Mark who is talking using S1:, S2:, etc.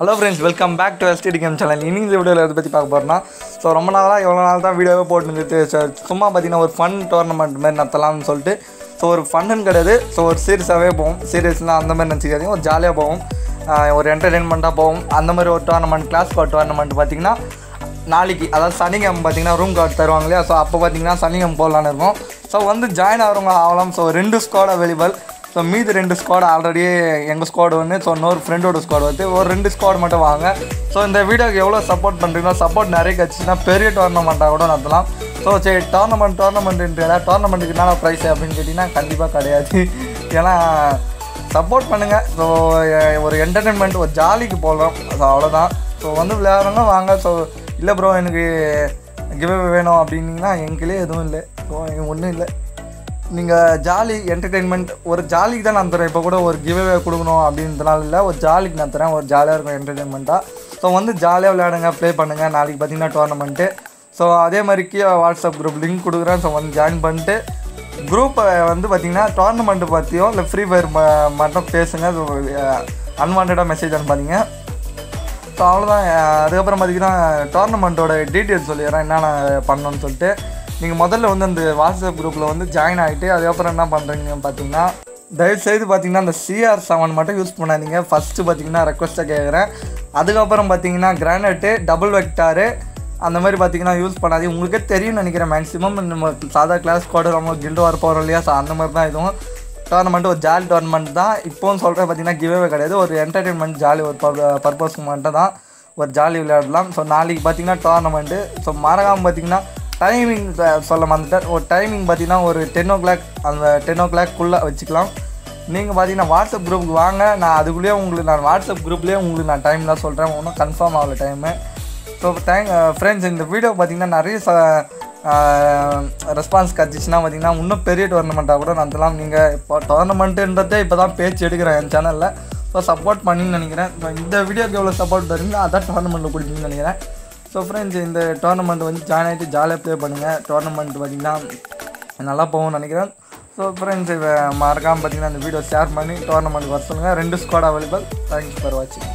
S1: Hello friends welcome back to STD game channel இன்னைக்கு இந்த வீடியோவில் எதை பற்றி பார்க்க போகிறோம்னா ஸோ ரொம்ப நாளாக எவ்வளோ நாள் தான் வீடியோவே போட்டுருந்துட்டு சும்மா பார்த்தீங்கன்னா ஒரு ஃபன் டோர்னமெண்ட் மாதிரி நடத்தலாம்னு சொல்லிட்டு ஸோ ஒரு ஃபன்னுன்னு கிடையாது ஸோ ஒரு சீரியஸாகவே போவோம். சீரியஸ்லாம் அந்த மாதிரி நினச்சிக்காதீங்க ஒரு ஜாலியாக போகும் ஒரு என்டர்டெயின்மெண்ட்டாக போகும் அந்த மாதிரி ஒரு டோர்னமெண்ட் கிளாஸ் கோட் டோர்னமெண்ட் பார்த்தீங்கன்னா நாளைக்கு அதாவது சனிக்கிழமை பார்த்தீங்கன்னா ரூம் கார்டு தருவாங்க இல்லையா? ஸோ அப்போ பார்த்தீங்கன்னா சனிக்கிழமை போடலான்னு இருக்கும். ஸோ வந்து ஜாயின் ஆகிறவங்க ஆகலாம் ஸோ ரெண்டு ஸ்குவாட் அவைலபிள் ஸோ மீதி ரெண்டு ஸ்குவாட் ஆல்ரெடி எங்கள் ஸ்குவாடு ஒன்று ஸோ இன்னொரு ஃப்ரெண்டோட ஸ்குவாட் வந்து ஒரு ரெண்டு ஸ்குவாட் மட்டும் வாங்க. ஸோ இந்த வீடியோக்கு எவ்வளோ சப்போர்ட் பண்ணுறீங்களோ சப்போர்ட் நிறைய கிடச்சின்னா பெரிய டோர்னமெண்ட்டாக கூட நடத்தலாம். ஸோ சரி டோர்னமெண்ட் டோர்னமெண்ட்டுன்றதா டோர்னமெண்ட்டுக்கு என்ன ப்ரைஸ் அப்படின்னு கேட்டிங்கன்னா கண்டிப்பாக கிடையாது. ஏன்னா சப்போர்ட் பண்ணுங்கள் ஸோ ஒரு என்டர்டெயின்மெண்ட் ஒரு ஜாலிக்கு போகலாம் ஸோ அவ்வளோதான் ஸோ வந்து விளையாடுறவங்க வாங்க. ஸோ இல்லை ப்ரோ எனக்கு கிவ் வேணும் அப்படின்னா எங்களே எதுவும் இல்லை. ஸோ ஒன்றும் இல்லை. நீங்கள் ஜாலி என்டர்டெயின்மெண்ட் ஒரு ஜாலிக்கு தான் நான் தரேன் இப்போ கூட ஒரு கிவ்வே கொடுக்கணும் அப்படின்றதுனால இல்லை ஒரு ஜாலிக்கு நான் தரேன் ஒரு ஜாலியாக இருக்கும் என்டர்டெயின்மெண்ட்டாக ஸோ வந்து ஜாலியாக விளையாடுங்க ப்ளே பண்ணுங்கள் நாளைக்கு பார்த்தீங்கன்னா டோர்னமெண்ட்டு ஸோ அதே மாதிரி வாட்ஸ்அப் குரூப் லிங்க் கொடுக்குறேன். ஸோ வந்து ஜாயின் பண்ணிட்டு குரூப்பை வந்து பார்த்தீங்கன்னா டோர்னமெண்ட்டு பற்றியோ இல்லை ஃப்ரீ ஃபயர் மட்டும் பேசுங்க. அன்வான்டாக மெசேஜ் அனுப்பாதீங்க. ஸோ அவ்வளோதான் அதுக்கப்புறம் பார்த்தீங்கன்னா டோர்னமெண்ட்டோட டீட்டெயில்ஸ் சொல்லிடுறேன். என்னென்ன பண்ணணும்னு சொல்லிட்டு. நீங்கள் முதல்ல வந்து அந்த வாட்ஸ்அப் குரூப்பில் வந்து ஜாயின் ஆகிட்டு அதுக்கப்புறம் என்ன பண்ணுறீங்கன்னு பார்த்தீங்கன்னா தயவுசெய்து பார்த்தீங்கன்னா அந்த சிஆர் செவன் மட்டும் யூஸ் பண்ணாதீங்க. ஃபஸ்ட்டு பார்த்தீங்கன்னா ரெக்வஸ்ட்டாக கேட்குறேன் அதுக்கப்புறம் பார்த்தீங்கன்னா கிரானைட்டு டபுள் வெக்டாரு அந்த மாதிரி பார்த்தீங்கன்னா யூஸ் பண்ணாதீங்க. உங்களுக்கே தெரியும்னு நினைக்கிறேன். மேக்ஸிமம் நம்ம சாதா கிளாஸ் கூட நம்ம கில்டு வர போகிறோம் இல்லையா? ஸோ அந்த மாதிரி தான் இதுவும். டோர்னமெண்ட் ஒரு ஜாலி டோர்னமெண்ட் தான். இப்போவும் சொல்கிறேன் பார்த்தீங்கன்னா கிவ்வே கிடையாது. ஒரு என்டர்டெயின்மெண்ட் ஜாலி ஒரு பர்பஸ்க்கு மட்டும் தான் ஒரு ஜாலி விளையாடலாம். ஸோ நாளைக்கு பார்த்தீங்கன்னா டோர்னமெண்ட்டு ஸோ மறக்காமல் பார்த்தீங்கன்னா டைமிங் சொல்ல மறந்துட்டேன். ஒரு டைமிங் பார்த்தீங்கன்னா ஒரு டென் ஓ கிளாக் அந்த டென் ஓ கிளாக்குள்ளே வச்சுக்கலாம். நீங்கள் பார்த்தீங்கன்னா வாட்ஸ்அப் குரூப்புக்கு வாங்க. நான் அதுக்குள்ளேயே உங்களுக்கு நான் வாட்ஸ்அப் குரூப்லேயே உங்களுக்கு நான் டைம் தான் சொல்கிறேன் ஒன்றும் கன்ஃபார்ம் ஆகல டைமு ஸோ தேங்க் ஃப்ரெண்ட்ஸ் இந்த வீடியோ பார்த்தீங்கன்னா நிறைய ச ரெஸ்பான்ஸ் கிடச்சிச்சின்னா பார்த்தீங்கன்னா இன்னும் பெரிய டோர்னமெண்ட்டாக கூட நான் அதெல்லாம் நீங்கள் இப்போ டோர்னமெண்ட்டுன்றதே இப்போ தான் பேச்சு எடுக்கிறேன் என் சேனலில் ஸோ சப்போர்ட் பண்ணின்னு நினைக்கிறேன். இந்த வீடியோக்கு எவ்வளோ சப்போர்ட் தருவீங்களோ அதான் டோர்னமெண்ட்டில் கொடுப்பீங்கன்னு நினைக்கிறேன். ஸோ ஃப்ரெண்ட்ஸ் இந்த டோர்னமெண்ட் வந்து ஜாயின் ஆகிட்டு ஜாலியாக ப்ளே பண்ணுங்கள் டோர்னமெண்ட் பார்த்தீங்கன்னா நல்லா போகும்னு நினைக்கிறேன். ஸோ ஃப்ரெண்ட்ஸ் மறக்காமல் பார்த்தீங்கன்னா இந்த வீடியோ ஷேர் பண்ணி டோர்னமெண்ட் வர சொல்லுங்கள் ரெண்டு ஸ்குவாட் அவைலபிள் தேங்க்ஸ் ஃபார் வாட்சிங்